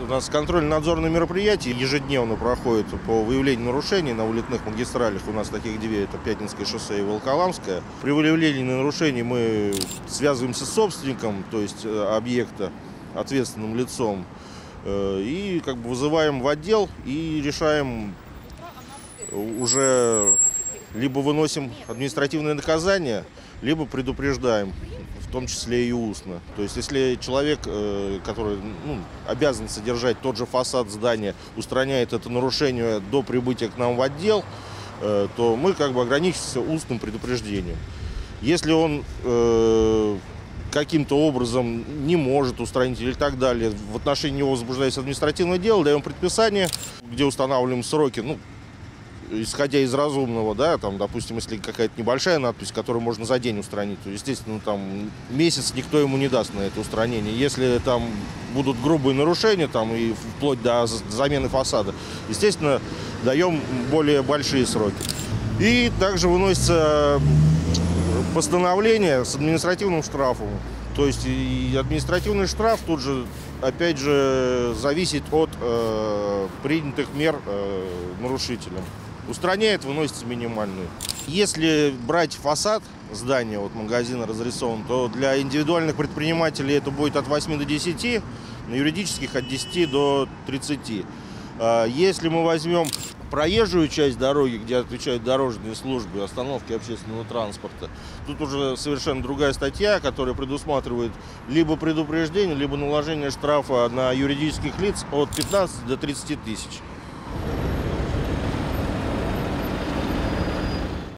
У нас контрольно-надзорные мероприятия ежедневно проходят по выявлению нарушений на улетных магистралях. У нас таких две, это Пятницкое шоссе и Волколамское. При выявлении нарушений мы связываемся с собственником, то есть э, объекта, ответственным лицом, э, и как бы вызываем в отдел и решаем уже либо выносим административное наказание, либо предупреждаем, в том числе и устно. То есть если человек, э, который ну, обязан содержать тот же фасад здания, устраняет это нарушение до прибытия к нам в отдел, э, то мы как бы ограничимся устным предупреждением. Если он э, каким-то образом не может устранить или так далее, в отношении него возбуждается административное дело, даем предписание, где устанавливаем сроки, ну, исходя из разумного, да, там, допустим, если какая-то небольшая надпись, которую можно за день устранить, то, естественно, там месяц никто ему не даст на это устранение. Если там будут грубые нарушения, там, и вплоть до замены фасада, естественно, даем более большие сроки. И также выносится постановление с административным штрафом. То есть и административный штраф тут же, опять же, зависит от э, принятых мер э, нарушителем устраняет, выносится минимальную. Если брать фасад здания, вот магазина разрисован, то для индивидуальных предпринимателей это будет от 8 до 10, на юридических от 10 до 30. А если мы возьмем проезжую часть дороги, где отвечают дорожные службы, остановки общественного транспорта, тут уже совершенно другая статья, которая предусматривает либо предупреждение, либо наложение штрафа на юридических лиц от 15 до 30 тысяч.